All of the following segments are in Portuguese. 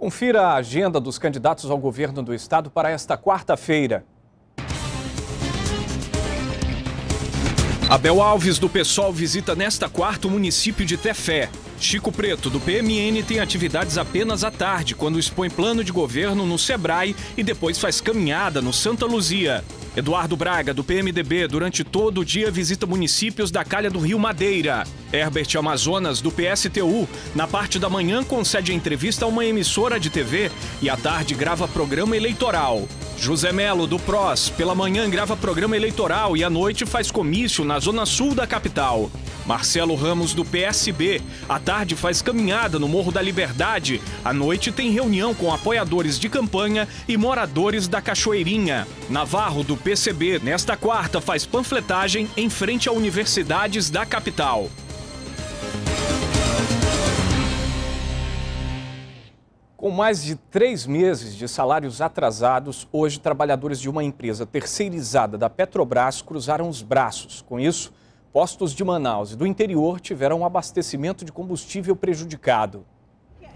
Confira a agenda dos candidatos ao governo do estado para esta quarta-feira. Abel Alves, do PSOL, visita nesta quarta o município de Tefé. Chico Preto, do PMN, tem atividades apenas à tarde, quando expõe plano de governo no Sebrae e depois faz caminhada no Santa Luzia. Eduardo Braga, do PMDB, durante todo o dia visita municípios da calha do Rio Madeira. Herbert Amazonas, do PSTU, na parte da manhã concede entrevista a uma emissora de TV e à tarde grava programa eleitoral. José Melo, do PROS, pela manhã grava programa eleitoral e à noite faz comício na zona sul da capital. Marcelo Ramos, do PSB, à tarde faz caminhada no Morro da Liberdade, à noite tem reunião com apoiadores de campanha e moradores da Cachoeirinha. Navarro, do PCB, nesta quarta faz panfletagem em frente a universidades da capital. Com mais de três meses de salários atrasados, hoje trabalhadores de uma empresa terceirizada da Petrobras cruzaram os braços. Com isso, postos de Manaus e do interior tiveram um abastecimento de combustível prejudicado.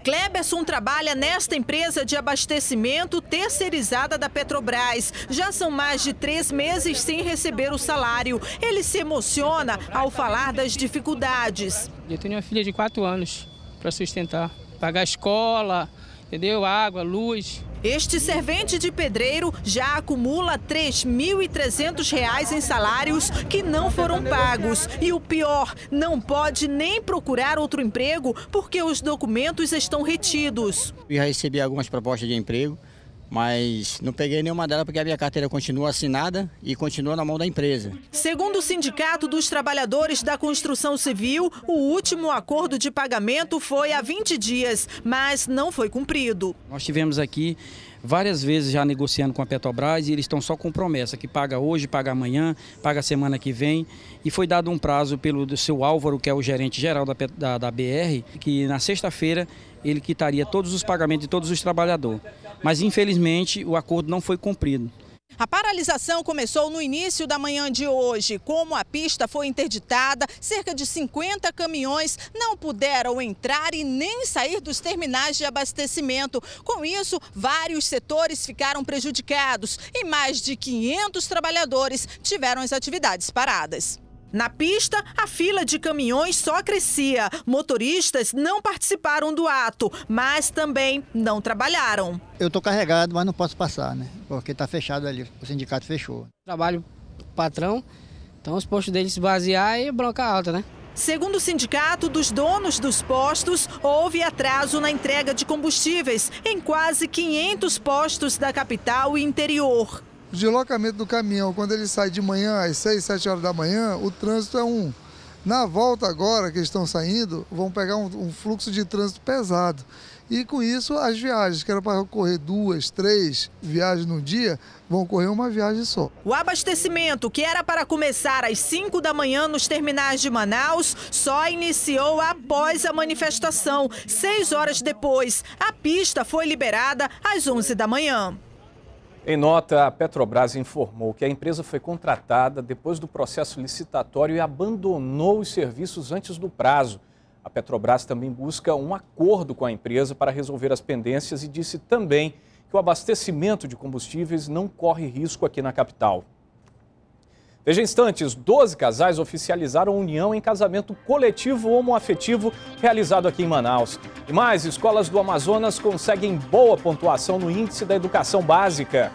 Kleberson trabalha nesta empresa de abastecimento terceirizada da Petrobras. Já são mais de três meses sem receber o salário. Ele se emociona ao falar das dificuldades. Eu tenho uma filha de quatro anos para sustentar, pagar a escola, entendeu? Água, luz. Este servente de pedreiro já acumula R$ 3.300 em salários que não foram pagos. E o pior, não pode nem procurar outro emprego porque os documentos estão retidos. Eu já recebi algumas propostas de emprego, mas não peguei nenhuma delas porque a minha carteira continua assinada e continua na mão da empresa. Segundo o Sindicato dos Trabalhadores da Construção Civil, o último acordo de pagamento foi há 20 dias, mas não foi cumprido. Nós tivemos aqui várias vezes já negociando com a Petrobras e eles estão só com promessa que paga hoje, paga amanhã, paga semana que vem. E foi dado um prazo pelo seu Álvaro, que é o gerente geral da, da, da BR, que na sexta-feira ele quitaria todos os pagamentos de todos os trabalhadores. Mas infelizmente o acordo não foi cumprido. A paralisação começou no início da manhã de hoje. Como a pista foi interditada, cerca de 50 caminhões não puderam entrar e nem sair dos terminais de abastecimento. Com isso, vários setores ficaram prejudicados e mais de 500 trabalhadores tiveram as atividades paradas. Na pista, a fila de caminhões só crescia. Motoristas não participaram do ato, mas também não trabalharam. Eu estou carregado, mas não posso passar, né? Porque está fechado ali, o sindicato fechou. Trabalho patrão, então os postos deles se basear e bronca alta, né? Segundo o sindicato dos donos dos postos, houve atraso na entrega de combustíveis em quase 500 postos da capital e interior. O deslocamento do caminhão, quando ele sai de manhã às 6, 7 horas da manhã, o trânsito é um. Na volta agora que estão saindo, vão pegar um, um fluxo de trânsito pesado. E com isso, as viagens, que era para ocorrer duas, três viagens no dia, vão ocorrer uma viagem só. O abastecimento, que era para começar às 5 da manhã nos terminais de Manaus, só iniciou após a manifestação. Seis horas depois, a pista foi liberada às 11 da manhã. Em nota, a Petrobras informou que a empresa foi contratada depois do processo licitatório e abandonou os serviços antes do prazo. A Petrobras também busca um acordo com a empresa para resolver as pendências e disse também que o abastecimento de combustíveis não corre risco aqui na capital. Veja instantes, 12 casais oficializaram união em casamento coletivo homoafetivo realizado aqui em Manaus. E mais, escolas do Amazonas conseguem boa pontuação no índice da educação básica.